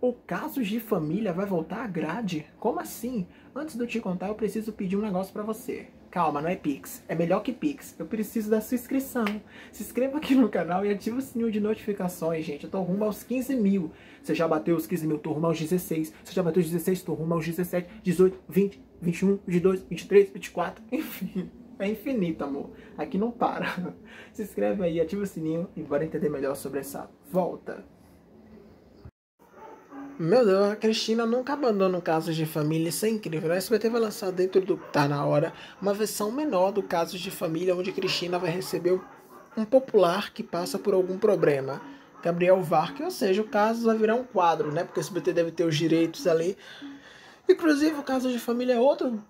O Casos de Família vai voltar à grade? Como assim? Antes de eu te contar, eu preciso pedir um negócio para você. Calma, não é Pix. É melhor que Pix. Eu preciso da sua inscrição. Se inscreva aqui no canal e ative o sininho de notificações, gente. Eu tô rumo aos 15 mil. Você já bateu os 15 mil, tô rumo aos 16. Você já bateu os 16, tô rumo aos 17, 18, 20, 21, 22, 23, 24, enfim. É infinito, amor. Aqui não para. Se inscreve aí, ativa o sininho e bora entender melhor sobre essa volta. Meu Deus, a Cristina nunca abandona casos de família, isso é incrível. A SBT vai lançar dentro do Tá Na Hora uma versão menor do Casos de Família, onde Cristina vai receber um popular que passa por algum problema. Gabriel Varque, ou seja, o caso vai virar um quadro, né? Porque o SBT deve ter os direitos ali. Inclusive, o Caso de Família é outro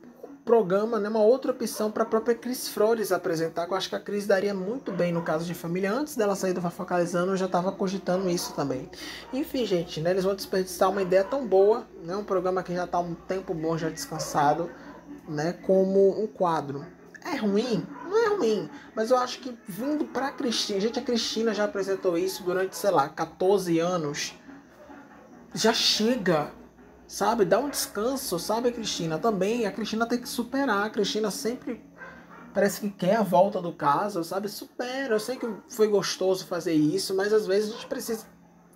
programa, né, uma outra opção para a própria Cris Flores apresentar, que eu acho que a Cris daria muito bem no caso de família. Antes dela sair do Fofocalizando, eu já estava cogitando isso também. Enfim, gente, né, eles vão desperdiçar uma ideia tão boa, né, um programa que já está um tempo bom, já descansado, né, como um quadro. É ruim? Não é ruim, mas eu acho que vindo para a Cristina, gente, a Cristina já apresentou isso durante, sei lá, 14 anos. Já chega, sabe? Dá um descanso, sabe, Cristina? Também a Cristina tem que superar. A Cristina sempre parece que quer a volta do caso, sabe? Supera. Eu sei que foi gostoso fazer isso, mas às vezes a gente precisa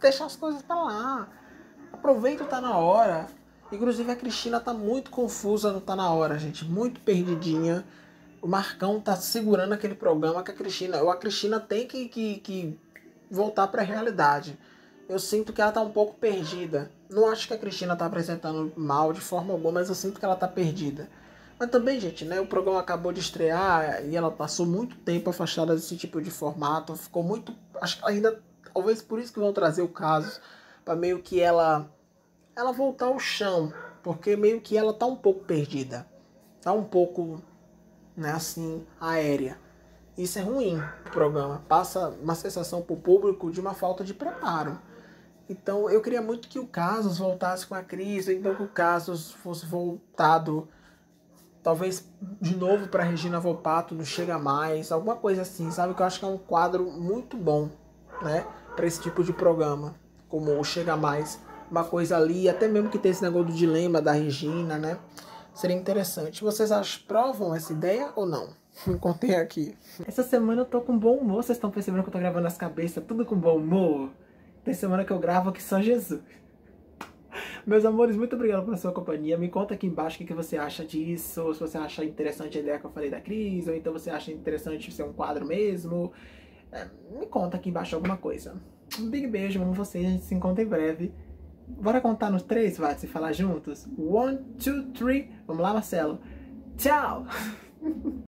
deixar as coisas pra lá. Aproveita tá na hora. Inclusive a Cristina tá muito confusa no tá na hora, gente, muito perdidinha. O Marcão tá segurando aquele programa que a Cristina, ou a Cristina tem que, que, que voltar para a realidade eu sinto que ela tá um pouco perdida. Não acho que a Cristina tá apresentando mal de forma alguma, mas eu sinto que ela tá perdida. Mas também, gente, né? O programa acabou de estrear e ela passou muito tempo afastada desse tipo de formato. Ficou muito. Acho que ainda. Talvez por isso que vão trazer o caso. para meio que ela. Ela voltar ao chão. Porque meio que ela tá um pouco perdida. Tá um pouco. Né, assim, aérea. Isso é ruim pro programa. Passa uma sensação pro público de uma falta de preparo. Então eu queria muito que o Casos voltasse com a crise, então que o Casos fosse voltado talvez de novo para Regina Volpato, não chega mais, alguma coisa assim, sabe? Que eu acho que é um quadro muito bom, né? Para esse tipo de programa, como o Chega Mais, uma coisa ali, até mesmo que tem esse negócio do dilema da Regina, né? Seria interessante. Vocês aprovam essa ideia ou não? Me contem aqui. Essa semana eu tô com bom humor, vocês estão percebendo que eu tô gravando as cabeças, tudo com bom humor? Tem semana que eu gravo aqui só Jesus. Meus amores, muito obrigado pela sua companhia. Me conta aqui embaixo o que você acha disso. Se você acha interessante a ideia que eu falei da crise, ou então você acha interessante ser um quadro mesmo. É, me conta aqui embaixo alguma coisa. Um big beijo, amo vocês. A gente se encontra em breve. Bora contar nos três, Vats, e falar juntos? One, two, three. Vamos lá, Marcelo. Tchau!